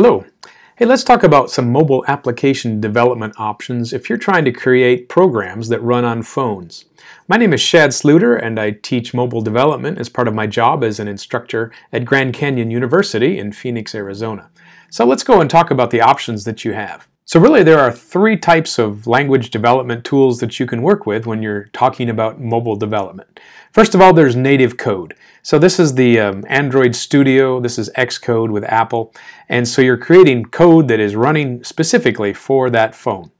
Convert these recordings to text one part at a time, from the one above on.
Hello. Hey, let's talk about some mobile application development options if you're trying to create programs that run on phones. My name is Shad Sluiter and I teach mobile development as part of my job as an instructor at Grand Canyon University in Phoenix, Arizona. So let's go and talk about the options that you have. So really there are three types of language development tools that you can work with when you're talking about mobile development. First of all, there's native code. So this is the um, Android Studio, this is Xcode with Apple, and so you're creating code that is running specifically for that phone.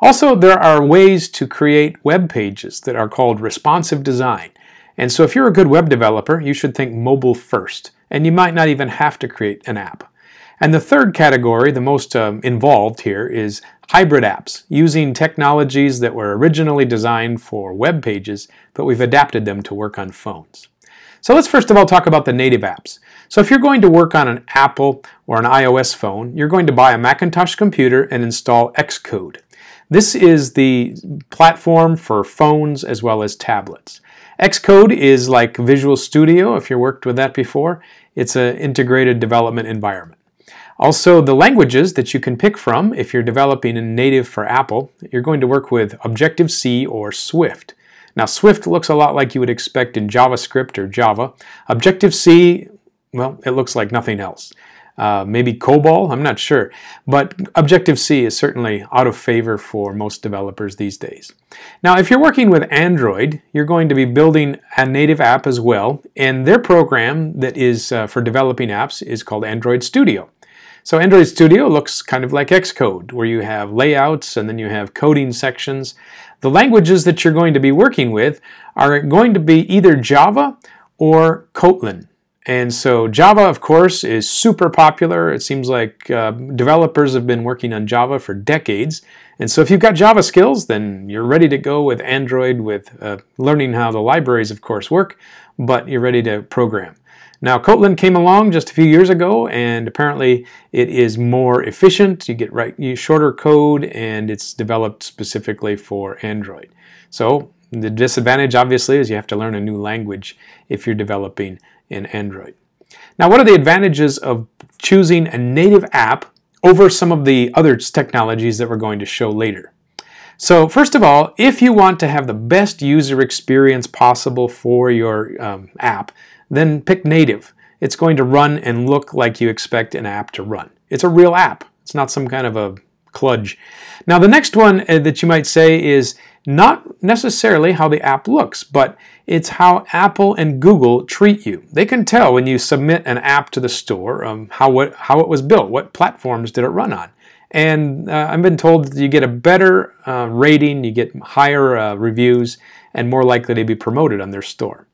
Also, there are ways to create web pages that are called responsive design. And so if you're a good web developer, you should think mobile first, and you might not even have to create an app. And the third category, the most um, involved here, is hybrid apps, using technologies that were originally designed for web pages, but we've adapted them to work on phones. So let's first of all talk about the native apps. So if you're going to work on an Apple or an iOS phone, you're going to buy a Macintosh computer and install Xcode. This is the platform for phones as well as tablets. Xcode is like Visual Studio, if you worked with that before. It's an integrated development environment. Also, the languages that you can pick from if you're developing a native for Apple, you're going to work with Objective-C or Swift. Now, Swift looks a lot like you would expect in JavaScript or Java. Objective-C, well, it looks like nothing else. Uh, maybe COBOL, I'm not sure. But Objective-C is certainly out of favor for most developers these days. Now, if you're working with Android, you're going to be building a native app as well, and their program that is uh, for developing apps is called Android Studio. So Android Studio looks kind of like Xcode, where you have layouts and then you have coding sections. The languages that you're going to be working with are going to be either Java or Kotlin. And so Java, of course, is super popular. It seems like uh, developers have been working on Java for decades. And so if you've got Java skills, then you're ready to go with Android with uh, learning how the libraries, of course, work, but you're ready to program. Now, Kotlin came along just a few years ago, and apparently it is more efficient. You get right, you shorter code, and it's developed specifically for Android. So the disadvantage, obviously, is you have to learn a new language if you're developing in Android. Now, what are the advantages of choosing a native app over some of the other technologies that we're going to show later? So first of all, if you want to have the best user experience possible for your um, app, then pick native. It's going to run and look like you expect an app to run. It's a real app. It's not some kind of a kludge. Now the next one uh, that you might say is not necessarily how the app looks, but it's how Apple and Google treat you. They can tell when you submit an app to the store um, how, what, how it was built, what platforms did it run on. And uh, I've been told that you get a better uh, rating, you get higher uh, reviews, and more likely to be promoted on their store.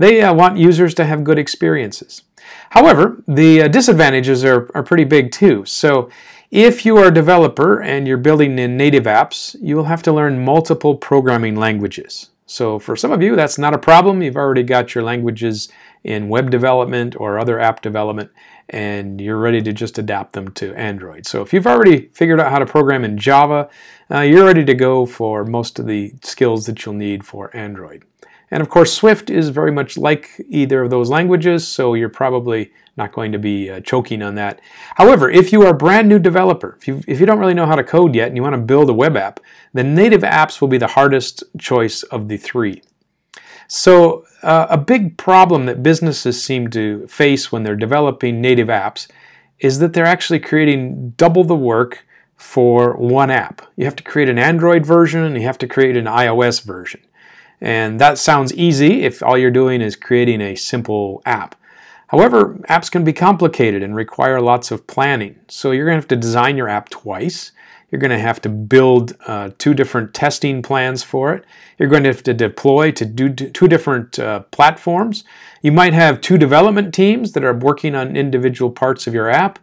They uh, want users to have good experiences. However, the uh, disadvantages are, are pretty big too. So if you are a developer and you're building in native apps, you will have to learn multiple programming languages. So for some of you, that's not a problem. You've already got your languages in web development or other app development, and you're ready to just adapt them to Android. So if you've already figured out how to program in Java, uh, you're ready to go for most of the skills that you'll need for Android. And of course, Swift is very much like either of those languages, so you're probably not going to be uh, choking on that. However, if you are a brand new developer, if you, if you don't really know how to code yet and you want to build a web app, then native apps will be the hardest choice of the three. So uh, a big problem that businesses seem to face when they're developing native apps is that they're actually creating double the work for one app. You have to create an Android version and you have to create an iOS version. And that sounds easy if all you're doing is creating a simple app. However, apps can be complicated and require lots of planning. So you're going to have to design your app twice. You're going to have to build uh, two different testing plans for it. You're going to have to deploy to do two different uh, platforms. You might have two development teams that are working on individual parts of your app.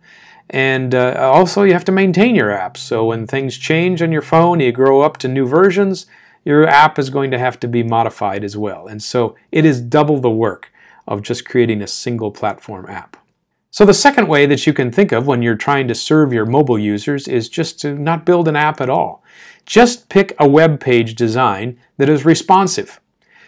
And uh, also, you have to maintain your app. So when things change on your phone, you grow up to new versions, your app is going to have to be modified as well. And so it is double the work of just creating a single platform app. So the second way that you can think of when you're trying to serve your mobile users is just to not build an app at all. Just pick a web page design that is responsive.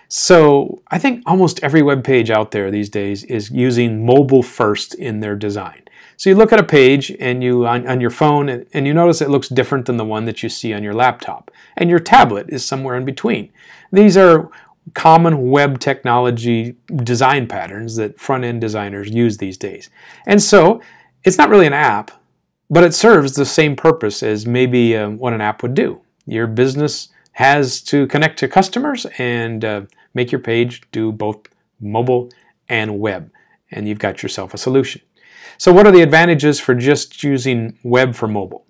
So I think almost every web page out there these days is using mobile first in their design. So you look at a page and you on, on your phone and you notice it looks different than the one that you see on your laptop. And your tablet is somewhere in between. These are common web technology design patterns that front-end designers use these days. And so it's not really an app, but it serves the same purpose as maybe uh, what an app would do. Your business has to connect to customers and uh, make your page do both mobile and web, and you've got yourself a solution. So what are the advantages for just using web for mobile?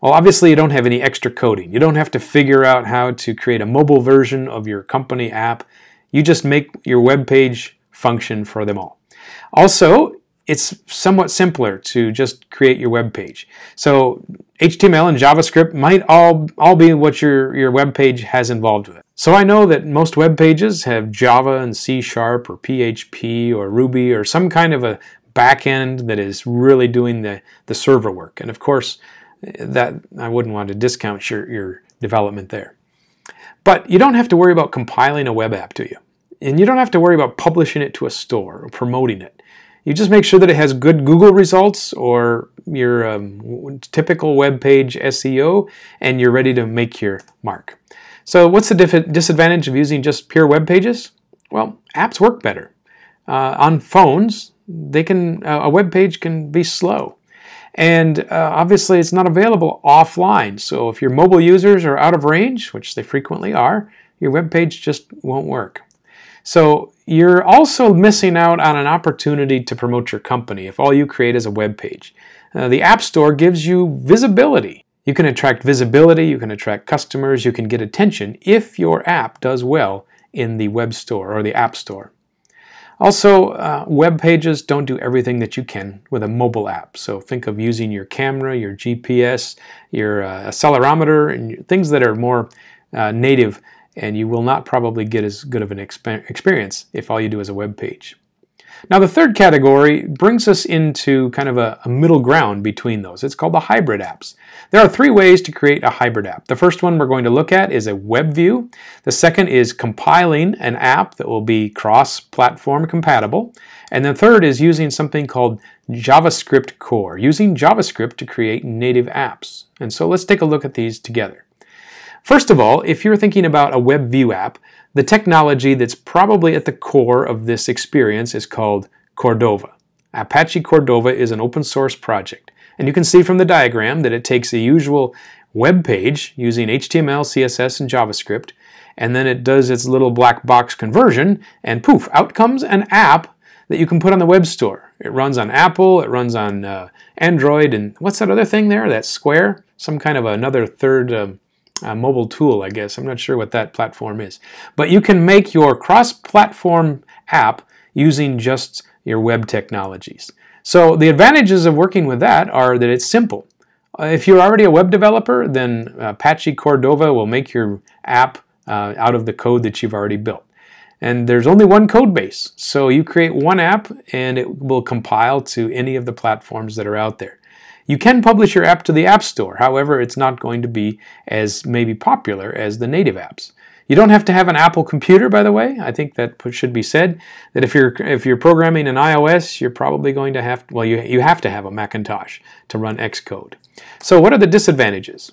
Well, obviously you don't have any extra coding. You don't have to figure out how to create a mobile version of your company app. You just make your web page function for them all. Also, it's somewhat simpler to just create your web page. So HTML and JavaScript might all, all be what your, your web page has involved with it. So I know that most web pages have Java and C Sharp or PHP or Ruby or some kind of a backend that is really doing the, the server work. And of course, that I wouldn't want to discount your, your development there. But you don't have to worry about compiling a web app, do you? And you don't have to worry about publishing it to a store or promoting it. You just make sure that it has good Google results or your um, typical web page SEO, and you're ready to make your mark. So what's the disadvantage of using just pure web pages? Well, apps work better. Uh, on phones, they can uh, a web page can be slow. And uh, obviously it's not available offline. So if your mobile users are out of range, which they frequently are, your web page just won't work. So you're also missing out on an opportunity to promote your company if all you create is a web page. Uh, the App Store gives you visibility. You can attract visibility, you can attract customers, you can get attention if your app does well in the web store or the App Store. Also, uh, web pages don't do everything that you can with a mobile app. So think of using your camera, your GPS, your uh, accelerometer, and things that are more uh, native and you will not probably get as good of an experience if all you do is a web page. Now the third category brings us into kind of a, a, middle ground between those. It's called the hybrid apps. There are three ways to create a hybrid app. The first one we're going to look at is a web view. The second is compiling an app that will be cross-platform compatible. And the third is using something called JavaScript Core, using JavaScript to create native apps. And so let's take a look at these together. First of all, if you're thinking about a web view app, the technology that's probably at the core of this experience is called Cordova. Apache Cordova is an open source project. And you can see from the diagram that it takes a usual web page using HTML, CSS, and JavaScript, and then it does its little black box conversion, and poof, out comes an app that you can put on the web store. It runs on Apple, it runs on uh, Android, and what's that other thing there? That Square? Some kind of another third um, a mobile tool, I guess. I'm not sure what that platform is. But you can make your cross-platform app using just your web technologies. So the advantages of working with that are that it's simple. Uh, if you're already a web developer, then Apache Cordova will make your app uh, out of the code that you've already built. And there's only one code base, so you create one app and it will compile to any of the platforms that are out there. You can publish your app to the App Store, however, it's not going to be as maybe popular as the native apps. You don't have to have an Apple computer, by the way. I think that should be said. That if you're if you're programming in iOS, you're probably going to have well, you you have to have a Macintosh to run Xcode. So, what are the disadvantages?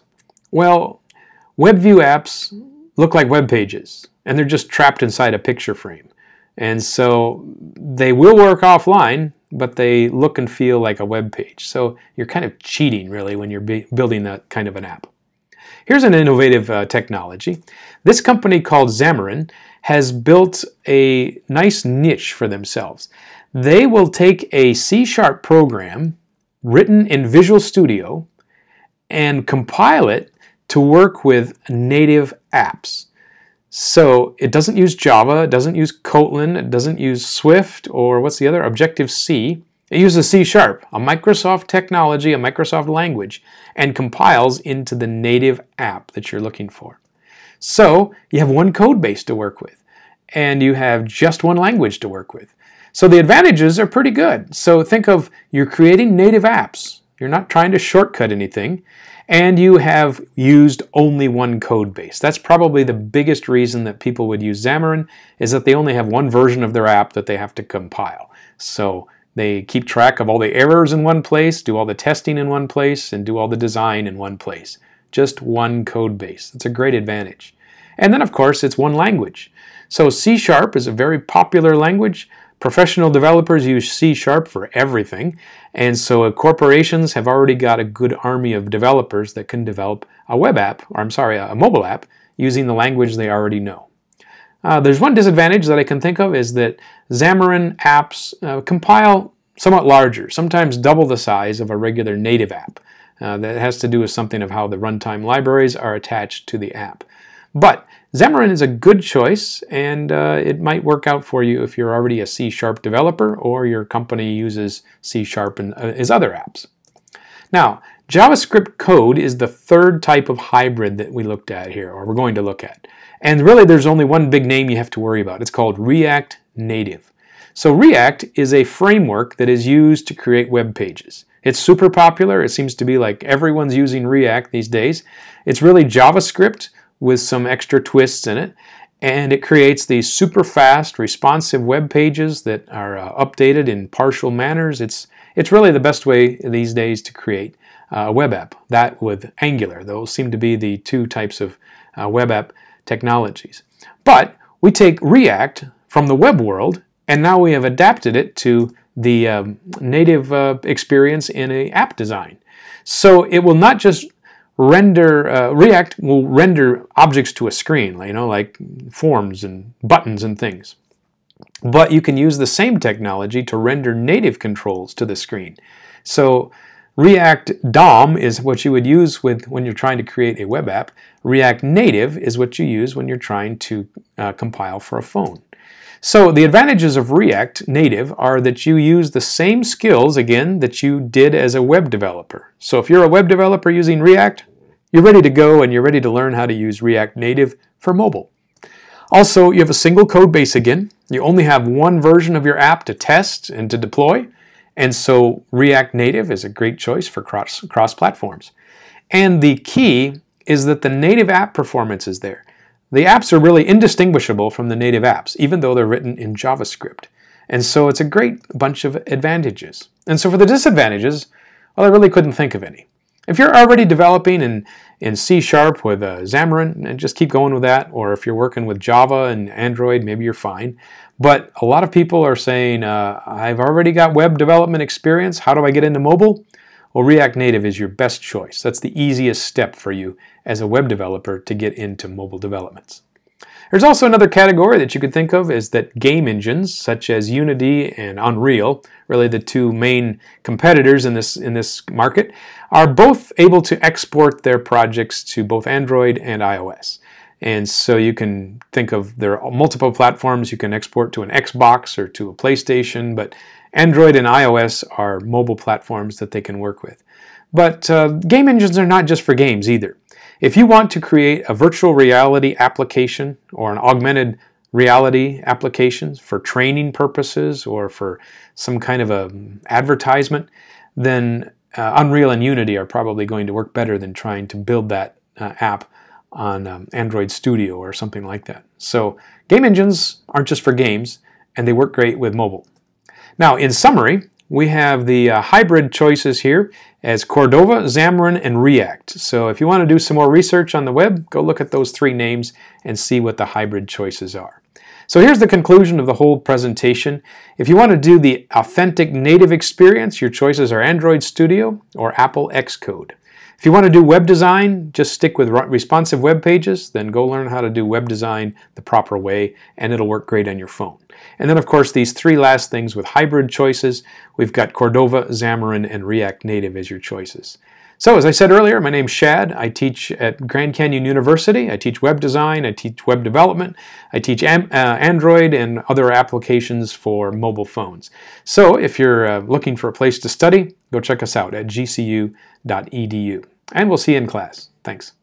Well, WebView apps look like web pages, and they're just trapped inside a picture frame. And so they will work offline, but they look and feel like a web page. So you're kind of cheating really when you're building that kind of an app. Here's an innovative uh, technology. This company called Xamarin has built a nice niche for themselves. They will take a C-sharp program written in Visual Studio and compile it to work with native apps. So it doesn't use Java, it doesn't use Kotlin, it doesn't use Swift, or what's the other? Objective-C. It uses C Sharp, a Microsoft technology, a Microsoft language, and compiles into the native app that you're looking for. So you have one code base to work with, and you have just one language to work with. So the advantages are pretty good. So think of you're creating native apps. You're not trying to shortcut anything and you have used only one code base. That's probably the biggest reason that people would use Xamarin is that they only have one version of their app that they have to compile. So They keep track of all the errors in one place, do all the testing in one place, and do all the design in one place. Just one code base. It's a great advantage. And then, of course, it's one language. So C Sharp is a very popular language. Professional developers use C Sharp for everything, and so corporations have already got a good army of developers that can develop a web app, or I'm sorry, a mobile app, using the language they already know. Uh, there's one disadvantage that I can think of is that Xamarin apps uh, compile somewhat larger, sometimes double the size of a regular native app. Uh, that has to do with something of how the runtime libraries are attached to the app. But Xamarin is a good choice, and uh, it might work out for you if you're already a C-sharp developer or your company uses C-sharp and uh, as other apps. Now, JavaScript code is the third type of hybrid that we looked at here, or we're going to look at. And really, there's only one big name you have to worry about. It's called React Native. So React is a framework that is used to create web pages. It's super popular. It seems to be like everyone's using React these days. It's really JavaScript with some extra twists in it. And it creates these super fast, responsive web pages that are uh, updated in partial manners. It's, it's really the best way these days to create a web app. That with Angular. Those seem to be the two types of uh, web app technologies. But we take React from the web world and now we have adapted it to the um, native uh, experience in a app design. So it will not just render uh, React will render objects to a screen, you know, like forms and buttons and things. But you can use the same technology to render native controls to the screen. So React DOM is what you would use with when you're trying to create a web app. React Native is what you use when you're trying to uh, compile for a phone. So the advantages of React Native are that you use the same skills, again, that you did as a web developer. So if you're a web developer using React, you're ready to go and you're ready to learn how to use React Native for mobile. Also, you have a single code base again. You only have one version of your app to test and to deploy. And so React Native is a great choice for cross, cross platforms. And the key is that the native app performance is there. The apps are really indistinguishable from the native apps, even though they're written in JavaScript. And so it's a great bunch of advantages. And so for the disadvantages, well, I really couldn't think of any. If you're already developing in, in C Sharp with uh, Xamarin, and just keep going with that, or if you're working with Java and Android, maybe you're fine. But a lot of people are saying, uh, I've already got web development experience. How do I get into mobile? Well, React Native is your best choice. That's the easiest step for you as a web developer to get into mobile developments. There's also another category that you could think of is that game engines such as Unity and Unreal, really the two main competitors in this in this market, are both able to export their projects to both Android and iOS. And so you can think of there are multiple platforms you can export to an Xbox or to a PlayStation, but Android and iOS are mobile platforms that they can work with. But uh, game engines are not just for games either. If you want to create a virtual reality application or an augmented reality application for training purposes or for some kind of a advertisement, then uh, Unreal and Unity are probably going to work better than trying to build that uh, app on um, Android Studio or something like that. So game engines aren't just for games, and they work great with mobile. Now, in summary, we have the uh, hybrid choices here as Cordova, Xamarin, and React. So if you want to do some more research on the web, go look at those three names and see what the hybrid choices are. So here's the conclusion of the whole presentation. If you want to do the authentic native experience, your choices are Android Studio or Apple Xcode. If you want to do web design, just stick with responsive web pages, then go learn how to do web design the proper way, and it'll work great on your phone. And then, of course, these three last things with hybrid choices, we've got Cordova, Xamarin, and React Native as your choices. So, as I said earlier, my name's Shad. I teach at Grand Canyon University. I teach web design, I teach web development, I teach uh, Android and other applications for mobile phones. So, if you're uh, looking for a place to study, go check us out at gcu.edu. And we'll see you in class. Thanks.